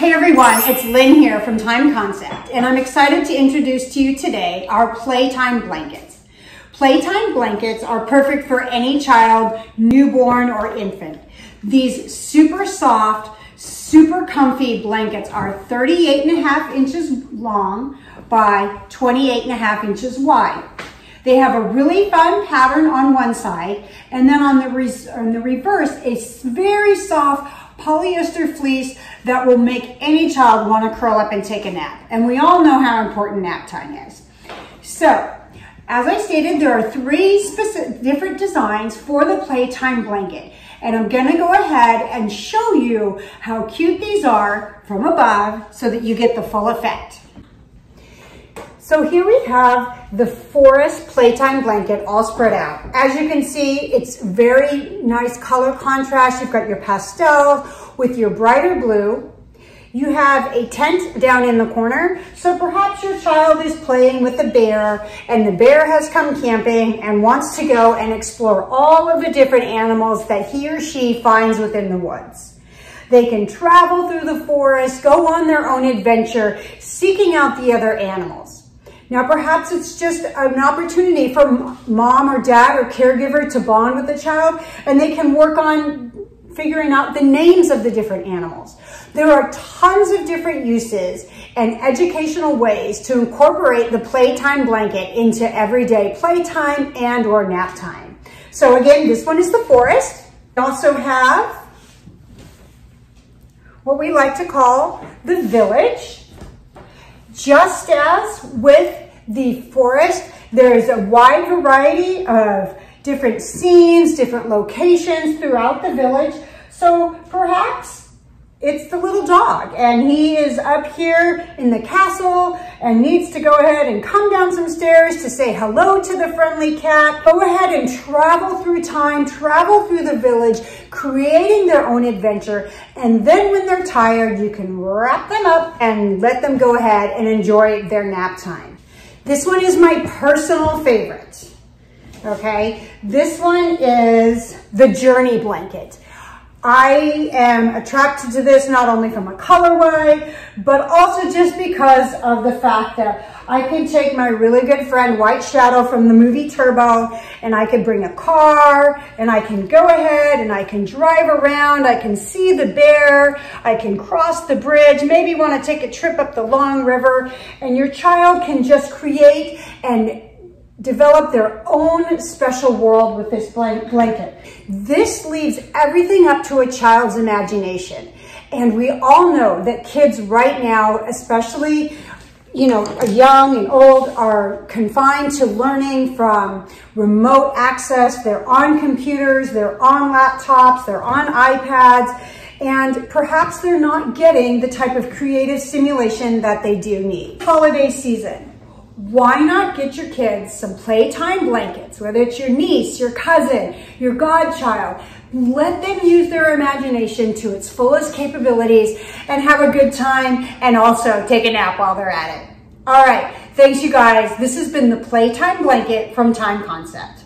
Hey everyone, it's Lynn here from Time Concept, and I'm excited to introduce to you today our Playtime Blankets. Playtime blankets are perfect for any child, newborn or infant. These super soft, super comfy blankets are 38 and a half inches long by 28 and a half inches wide. They have a really fun pattern on one side, and then on the, on the reverse, a very soft polyester fleece that will make any child want to curl up and take a nap. And we all know how important nap time is. So, as I stated, there are three specific different designs for the playtime blanket. And I'm gonna go ahead and show you how cute these are from above so that you get the full effect. So here we have the Forest Playtime Blanket all spread out. As you can see, it's very nice color contrast. You've got your pastel with your brighter blue. You have a tent down in the corner. So perhaps your child is playing with a bear and the bear has come camping and wants to go and explore all of the different animals that he or she finds within the woods. They can travel through the forest, go on their own adventure, seeking out the other animals. Now, perhaps it's just an opportunity for mom or dad or caregiver to bond with the child and they can work on figuring out the names of the different animals. There are tons of different uses and educational ways to incorporate the playtime blanket into everyday playtime and or nap time. So again, this one is the forest. We also have what we like to call the village. Just as with the forest, there's a wide variety of different scenes, different locations throughout the village. So perhaps it's the little dog and he is up here in the castle and needs to go ahead and come down some stairs to say hello to the friendly cat. Go ahead and travel through time, travel through the village, creating their own adventure. And then when they're tired, you can wrap them up and let them go ahead and enjoy their nap time. This one is my personal favorite, okay? This one is the Journey Blanket. I am attracted to this not only from a colorway, but also just because of the fact that I can take my really good friend White Shadow from the movie Turbo and I can bring a car and I can go ahead and I can drive around. I can see the bear. I can cross the bridge, maybe want to take a trip up the long river and your child can just create and develop their own special world with this blanket. This leaves everything up to a child's imagination. And we all know that kids right now, especially you know, young and old are confined to learning from remote access. They're on computers, they're on laptops, they're on iPads, and perhaps they're not getting the type of creative stimulation that they do need. Holiday season why not get your kids some playtime blankets, whether it's your niece, your cousin, your godchild. Let them use their imagination to its fullest capabilities and have a good time and also take a nap while they're at it. All right, thanks you guys. This has been the Playtime Blanket from Time Concept.